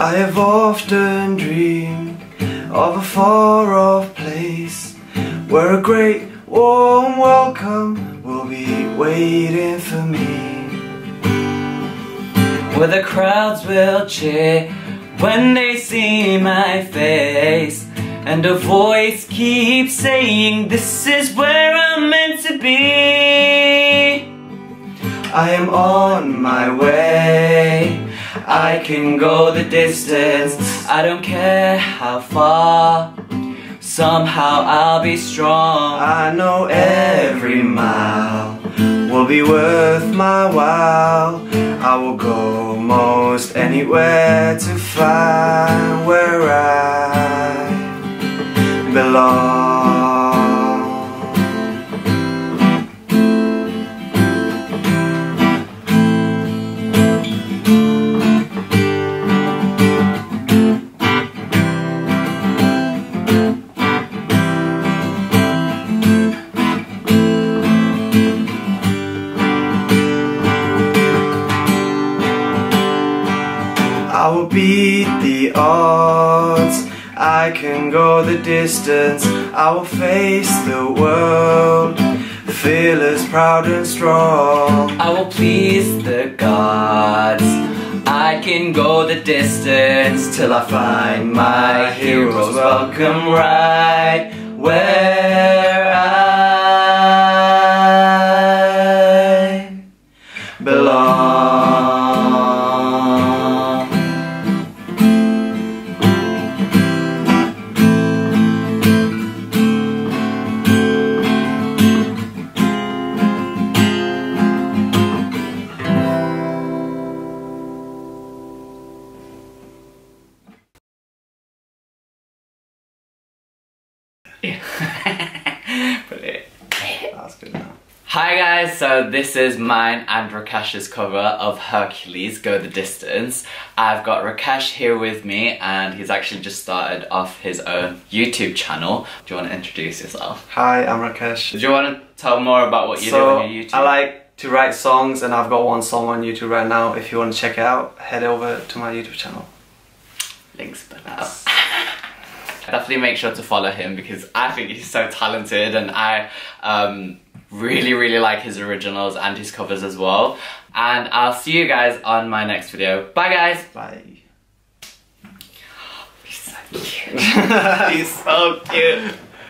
I have often dreamed of a far off place where a great warm welcome will be waiting for me. Where the crowds will cheer when they see my face And a voice keeps saying this is where I'm meant to be I am on my way I can go the distance. I don't care how far. Somehow I'll be strong. I know every mile will be worth my while. I will go most anywhere to find I will beat the odds. I can go the distance. I will face the world. Feel as proud and strong. I will please the gods. I can go the distance Till I find my heroes welcome right Where Brilliant. That's good now Hi guys, so this is mine and Rakesh's cover of Hercules Go the Distance. I've got Rakesh here with me and he's actually just started off his own YouTube channel. Do you want to introduce yourself? Hi, I'm Rakesh Do you want to tell more about what you So, do on your YouTube? I like to write songs and I've got one song on YouTube right now If you want to check it out, head over to my YouTube channel links below. Definitely make sure to follow him because I think he's so talented and I um, really really like his originals and his covers as well. And I'll see you guys on my next video. Bye guys! Bye He's so cute. he's so cute.